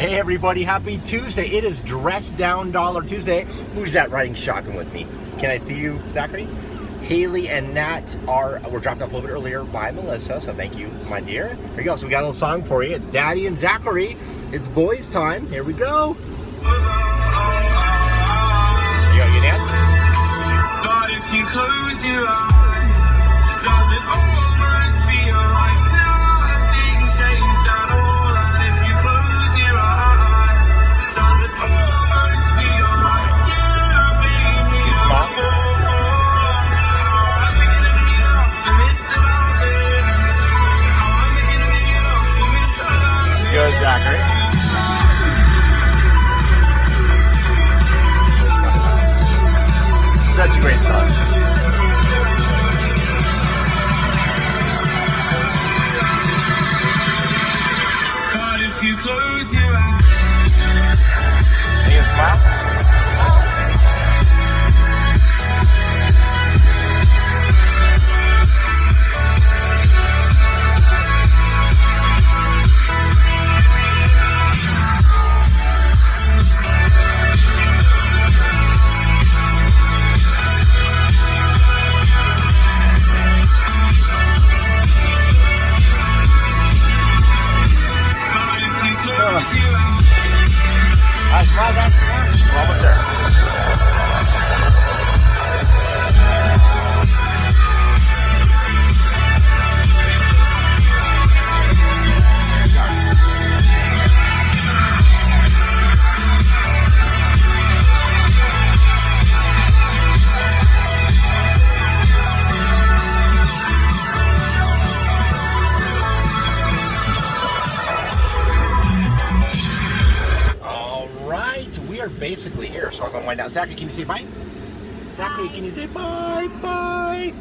Hey everybody, happy Tuesday. It is Dress Down Dollar Tuesday. Who's that riding shotgun with me? Can I see you, Zachary? Haley and Nat are, were dropped off a little bit earlier by Melissa, so thank you, my dear. Here we go, so we got a little song for you. It's Daddy and Zachary. It's boys time. Here we go. You got your dance? But if you close your eyes, Zachary. Such a great song. But if you close your eyes, Can you smile? We're almost there. Basically here. So I'm going to wind down. Zachary, can you say bye? Zachary, can you say bye? Bye.